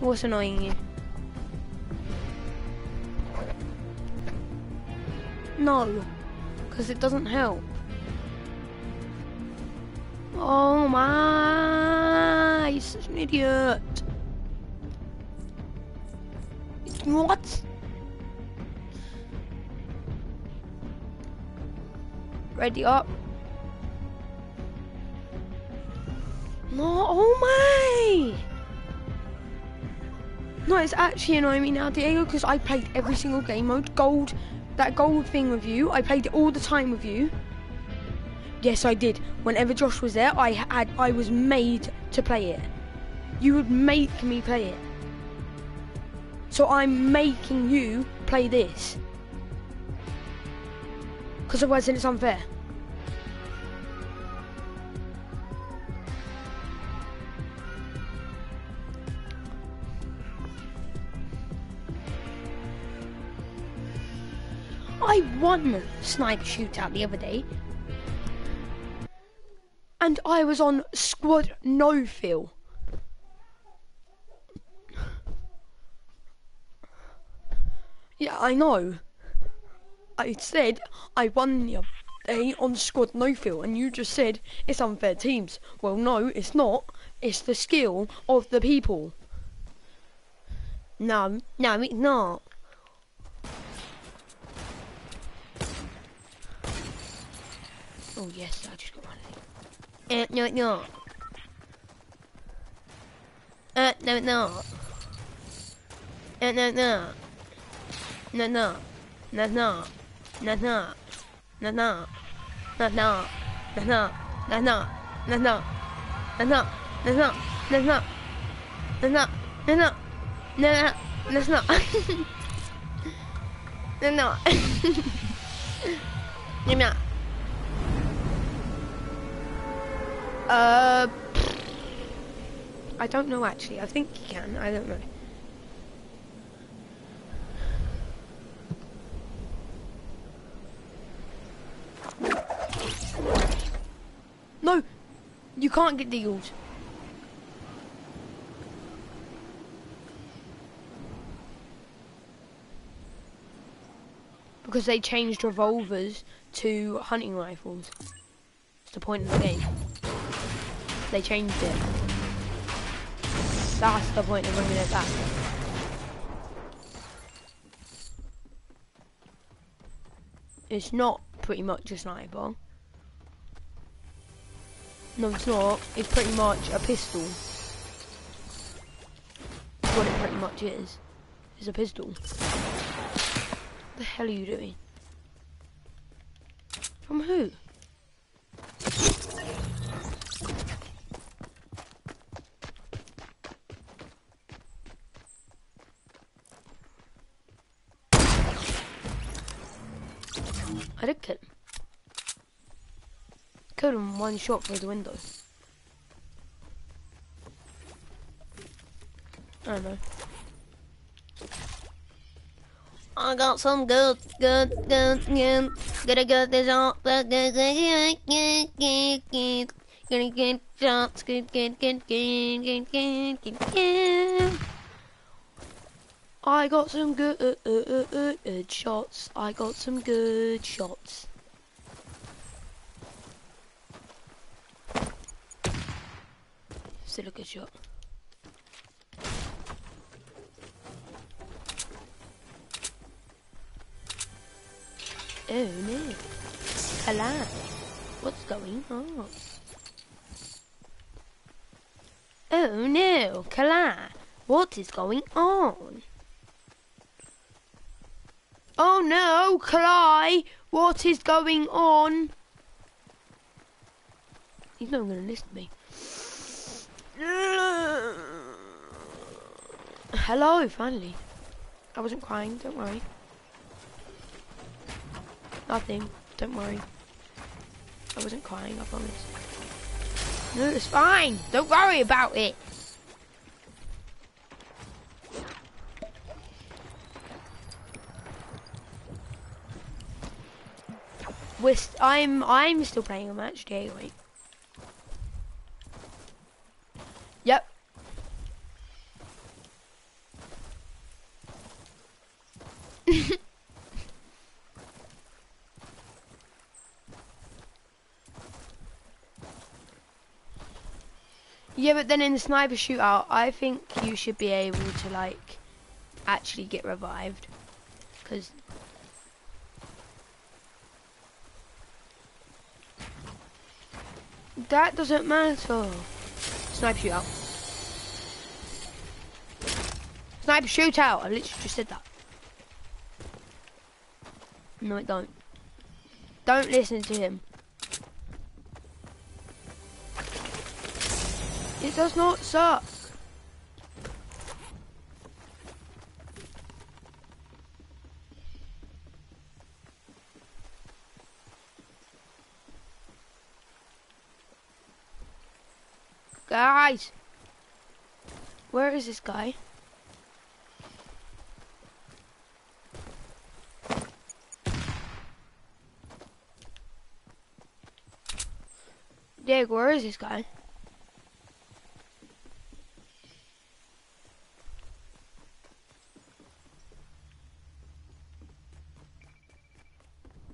What's annoying you? No, because it doesn't help. Oh my, he's such an idiot. What? Ready up. No, oh my! No, it's actually annoying me now, Diego, because I played every single game mode. Gold, that gold thing with you, I played it all the time with you. Yes, I did. Whenever Josh was there, I had, I was made to play it. You would make me play it. So I'm making you play this. Because otherwise then it's unfair. I won sniper shootout the other day. And I was on squad no fill. Yeah, I know. I said I won the day on squad no fill, and you just said it's unfair teams. Well, no, it's not. It's the skill of the people. No, no, it's not. Oh yes, I just got one. Uh, no, it's not. Uh, no, it's not. Uh, no, it's not. No, no. No, no. No, no. No, no. No, no. No, no. No, no. No, no. No, no. No, no. No, no. No, no. No, no. No, no. No, no. No, no. No, no. Uh, I don't know actually. I think you can. I don't know. No, you can't get deals. Because they changed revolvers to hunting rifles. It's the point of the game. They changed it. That's the point of bringing it back. It's not pretty much a sniper. No, it's not. It's pretty much a pistol. That's what it pretty much is. It's a pistol. What the hell are you doing? From who? One shot through the window. I don't know. I got some good, good, good, good. Gonna get this off, but good, good, good, good, good. Gonna get shots, good, good, good, good, good, good, good, good. I got some good, uh, uh, uh, uh, good shots. I got some good shots. Still a good shot. Oh no. Hello. What's going on? Oh no, Kala. What is going on? Oh no, Cly! What is going on? He's not going to listen to me. Hello, finally. I wasn't crying, don't worry. Nothing, don't worry. I wasn't crying, I promise. No, it's fine. Don't worry about it. We're st I'm I'm still playing a match day. Wait. Yep. yeah, but then in the sniper shootout, I think you should be able to like actually get revived, because that doesn't matter. Sniper shootout. Sniper shootout. I literally just said that. No, it don't. Don't listen to him. Does not suck. Guys! Where is this guy? Dig, where is this guy?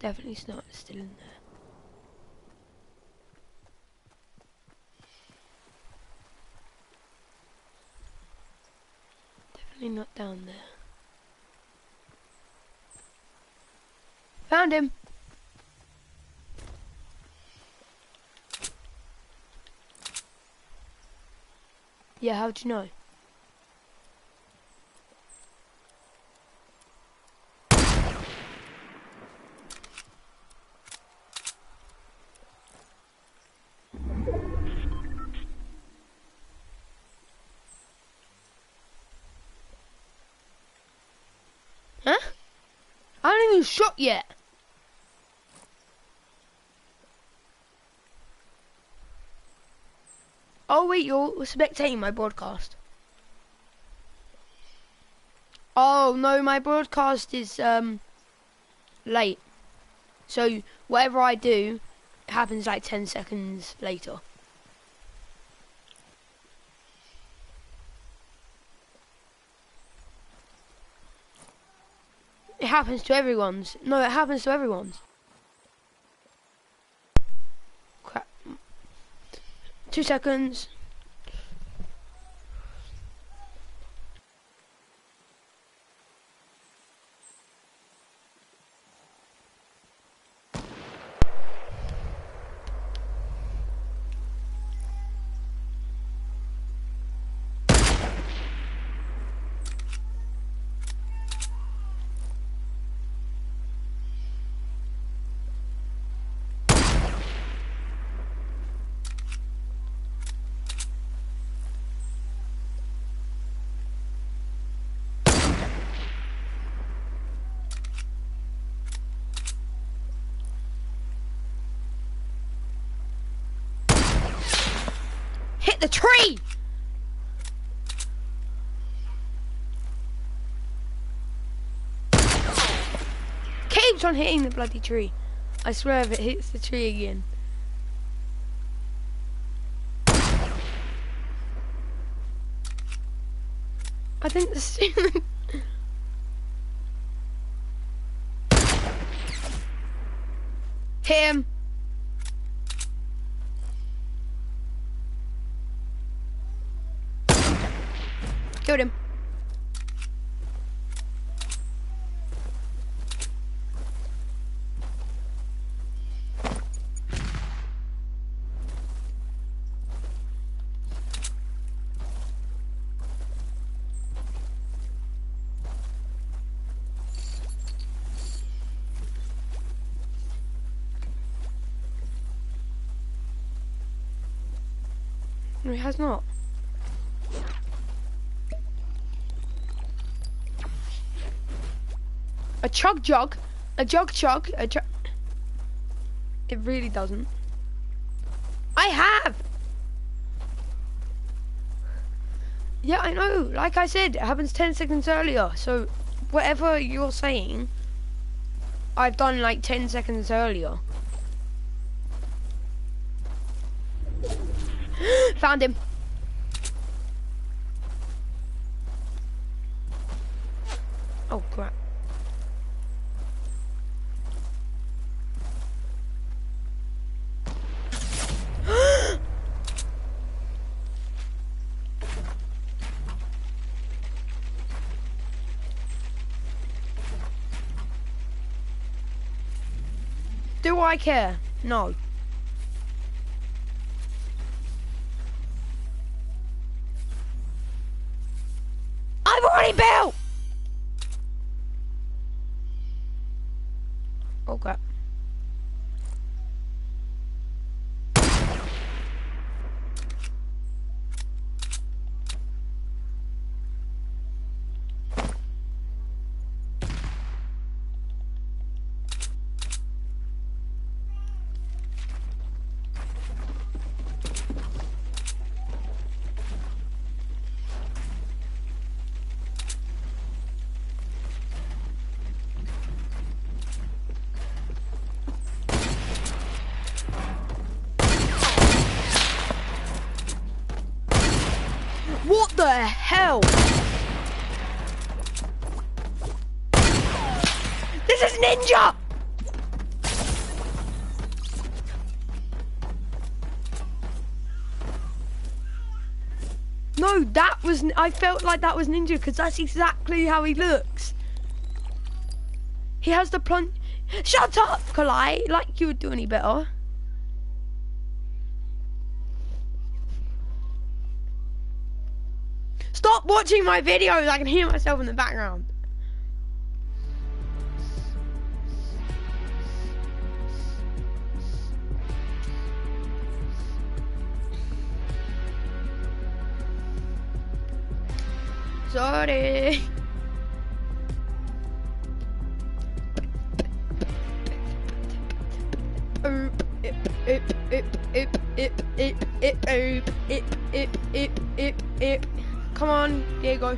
Definitely not still in there. Definitely not down there. Found him! Yeah, how'd you know? Shot yet. Oh wait, you're spectating my broadcast. Oh no, my broadcast is um late. So whatever I do happens like 10 seconds later. Happens to everyone's. No, it happens to everyone's. Crap. Two seconds. The tree! Keeps on hitting the bloody tree. I swear if it hits the tree again. I think the. Him! Him. No, he has not. A chug jug. A jug chug. A chug. It really doesn't. I have! Yeah, I know. Like I said, it happens 10 seconds earlier. So, whatever you're saying, I've done like 10 seconds earlier. Found him. I care? No. I've already built! Oh, okay. No, that was, I felt like that was Ninja because that's exactly how he looks. He has the plunge. Shut up, Kalai, like you would do any better. Stop watching my videos. I can hear myself in the background. Ip. Come on, Diego.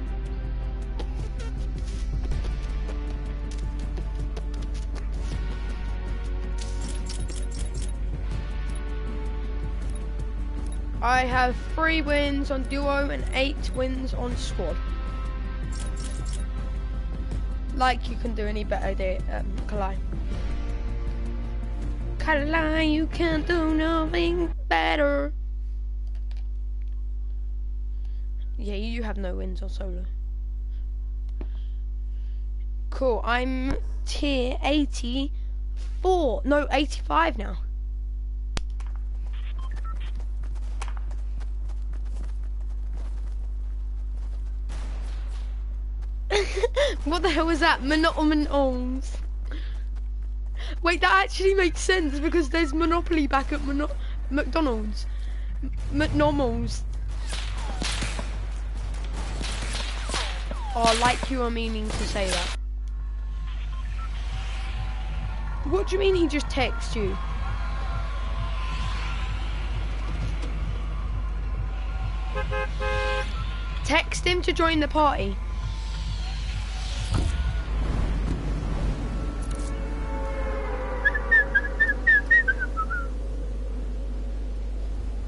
I have three wins on duo and eight wins on squad. Like you can do any better there, um, Kalai. Kalai, you can't do nothing better. Yeah, you have no wins on solo. Cool, I'm tier 84. No, 85 now. What the hell was that? Monotonous. Wait, that actually makes sense because there's Monopoly back at Mono McDonald's. McDonald's. Oh, like you are meaning to say that. What do you mean he just texts you? Text him to join the party.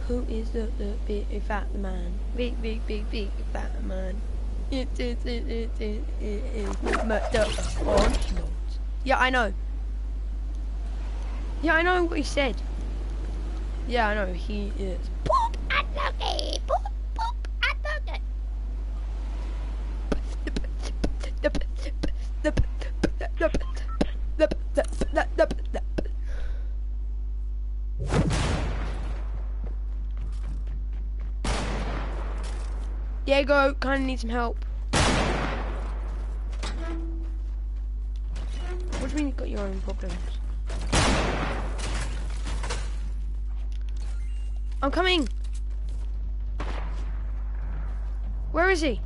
Who is the, the big fat man? Big, big, big, big fat man. It is, it is, it is, oh, McDonald's. Yeah, I know. Yeah, I know what he said. Yeah, I know, he is. Diego, kinda need some help. What do you mean you've got your own problems? I'm coming! Where is he?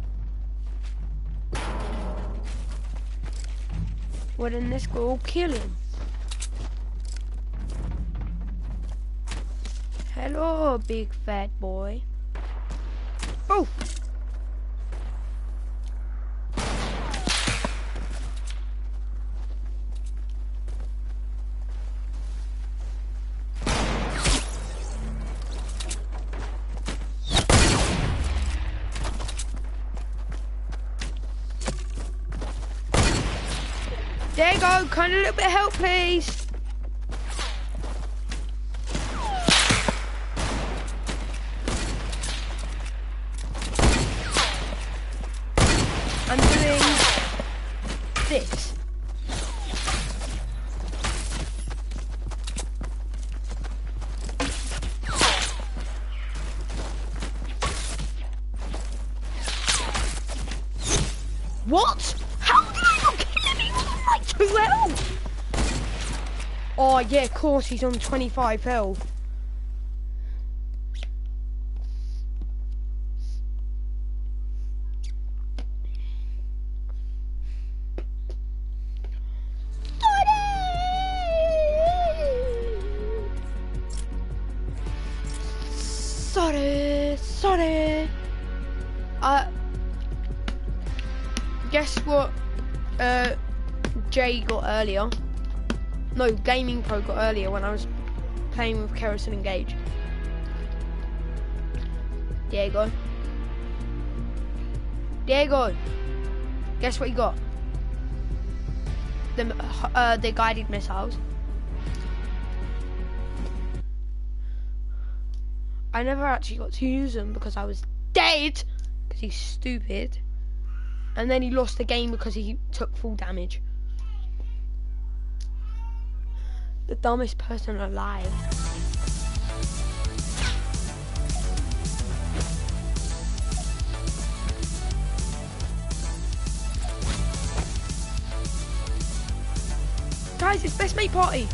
Well then let's go kill him. Hello, big fat boy. Oh! Kind of a little bit of help, please. I'm doing this. Oh yeah, of course he's on 25 health. Sorry, sorry. Uh, guess what? Uh, Jay got earlier. No, Gaming Pro got earlier when I was playing with Kerosene and Gage. Diego. Diego. Guess what he got? The uh, the guided missiles. I never actually got to use them because I was dead because he's stupid. And then he lost the game because he took full damage. The dumbest person alive. Guys, it's best mate party.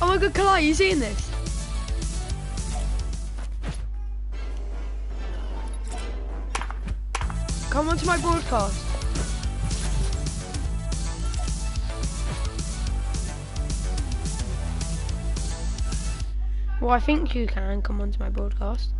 Oh my god, Kalai, you seeing this? Come onto my broadcast. Well, I think you can come onto my broadcast.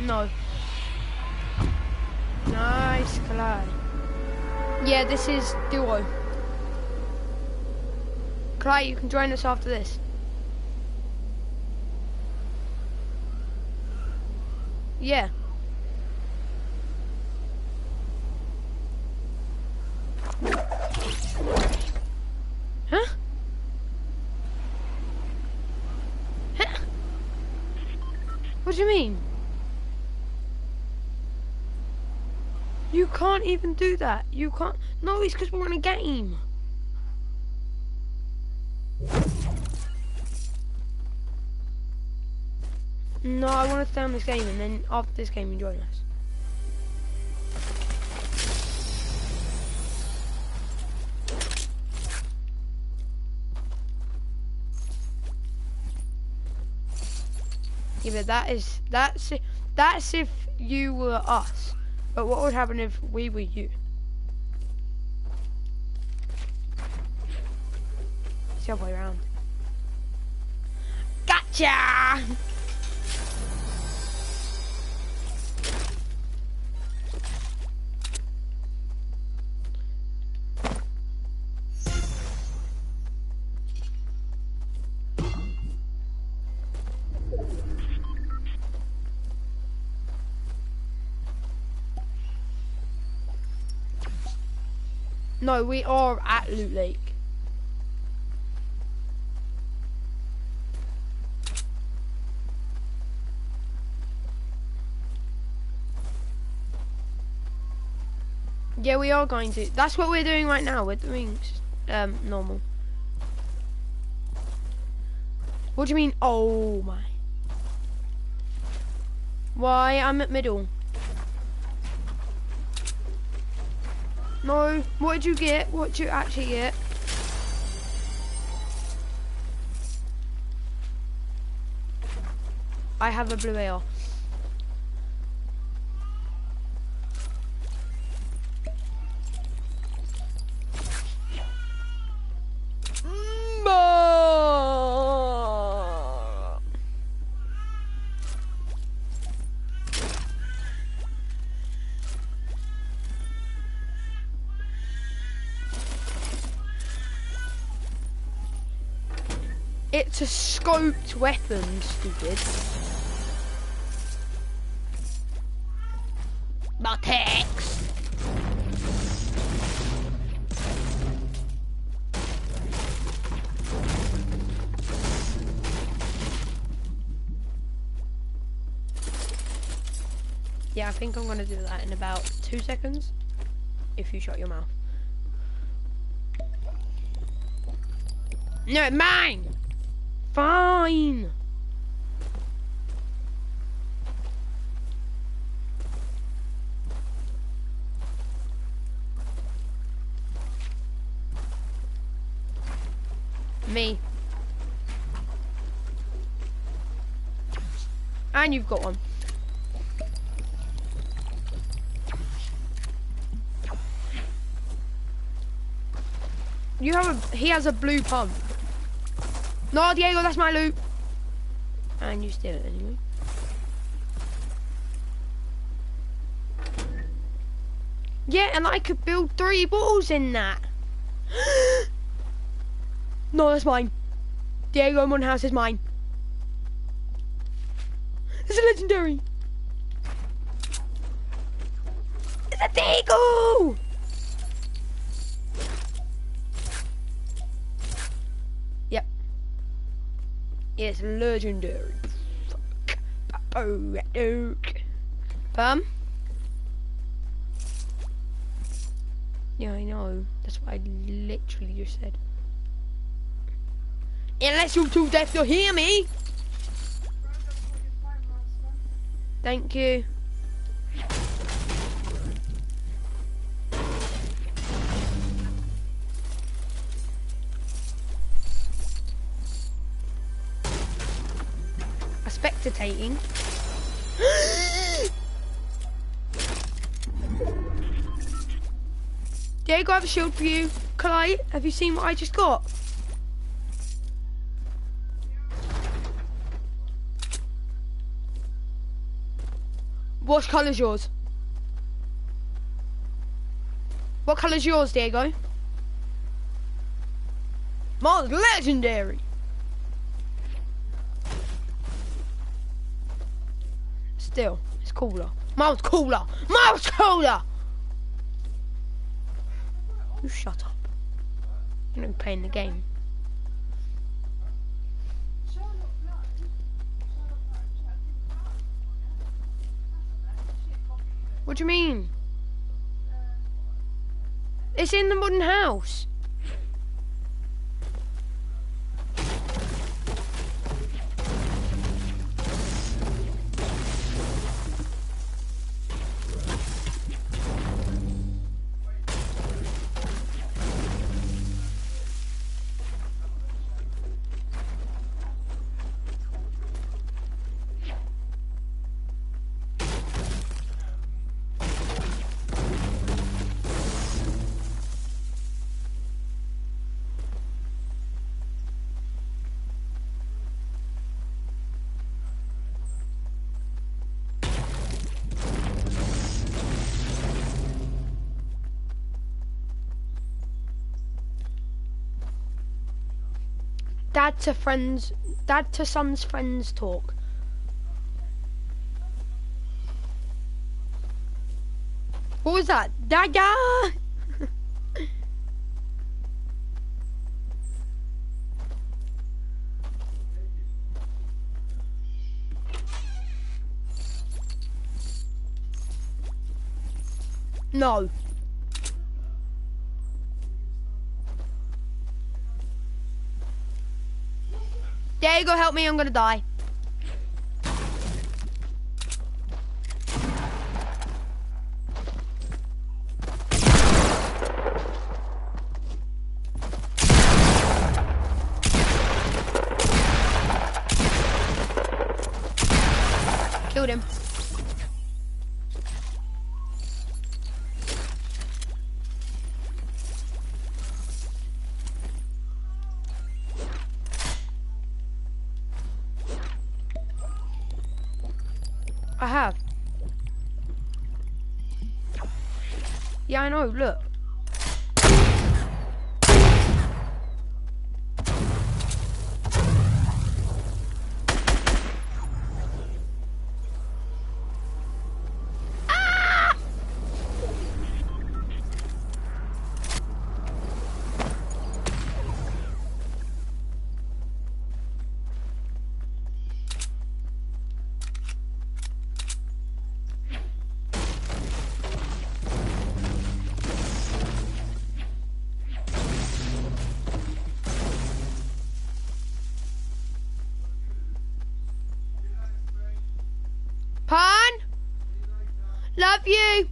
No. Nice, Kalai. Yeah, this is duo. Kalai, you can join us after this. Yeah. Huh? Huh? What do you mean? You can't even do that. You can't. No, it's because we're in a game. No, I want to stay on this game and then after this game you join us. Yeah, but that is that's that's if you were us. But what would happen if we were you? It's the other way around. Gotcha! No, we are at Loot Lake. Yeah, we are going to. That's what we're doing right now. We're doing um, normal. What do you mean? Oh my. Why? I'm at middle. No, what did you get? What did you actually get? I have a blue AR. A scoped weapon, stupid. My text. Yeah, I think I'm gonna do that in about two seconds. If you shut your mouth. No, mine! Fine! Me. And you've got one. You have a, he has a blue pump. No, Diego, that's my loot. And you steal it anyway. Yeah, and I could build three balls in that. no, that's mine. Diego Monhouse is mine. It's a legendary. It's a Diego! It's legendary. Oh, Bum? Yeah, I know. That's what I literally just said. Unless you're too deaf to hear me. Thank you. Spectating. Diego, I have a shield for you. Clyde, have you seen what I just got? What colour's yours? What colour's yours, Diego? Mine's legendary. Still, it's cooler. Mine's cooler. Mine's cooler. You shut up. You're not playing the game. What do you mean? It's in the modern house. Dad to friends, dad to son's friends talk. What was that? Dada! no. Diego, help me, I'm gonna die. Yeah, I know, you.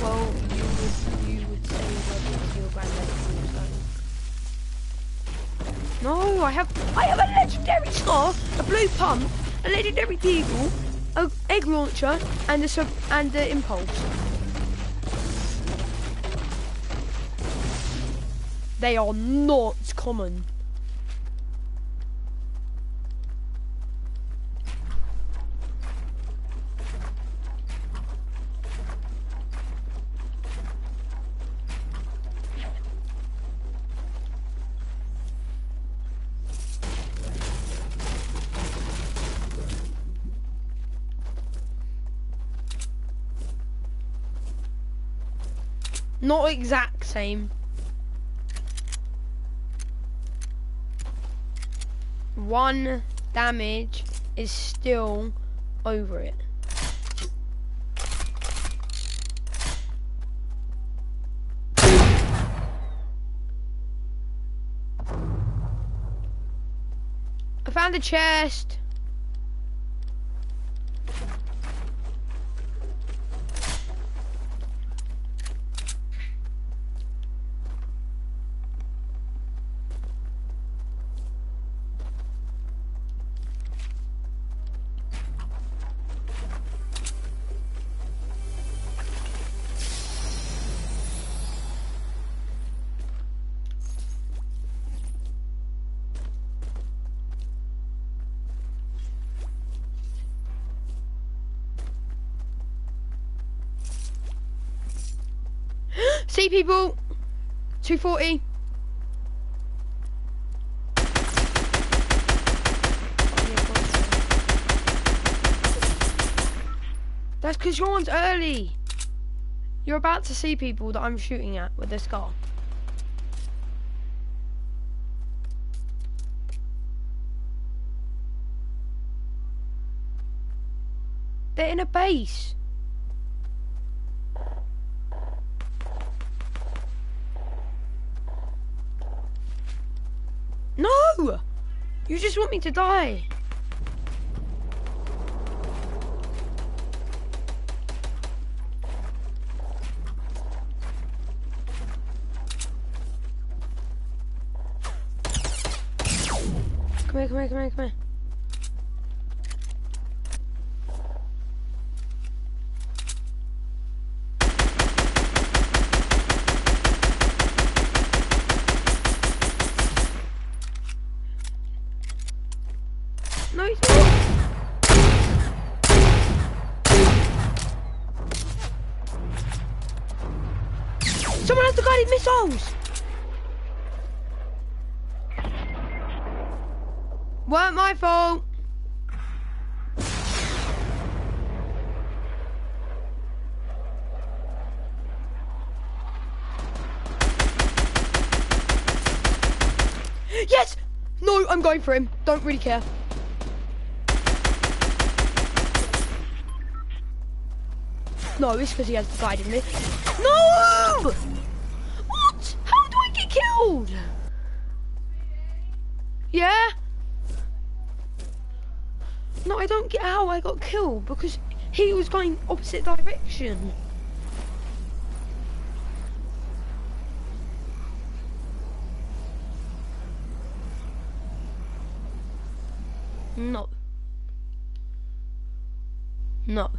Well, you would you would say whether to your granddad or No, I have I have a legendary scar, a blue pump, a legendary deagle, a egg launcher, and a sub and the impulse. They are not common. Not exact same. One damage is still over it. I found a chest. See people. 240. That's because your early. You're about to see people that I'm shooting at with this scar. They're in a base. No! You just want me to die. Come here, come here, come here, come here. No, he's not. Someone has the guided missiles! Weren't my fault. Yes! No, I'm going for him. Don't really care. No, it's because he has guided me. No! What? How do I get killed? Yeah? No, I don't get how I got killed because he was going opposite direction. No. No.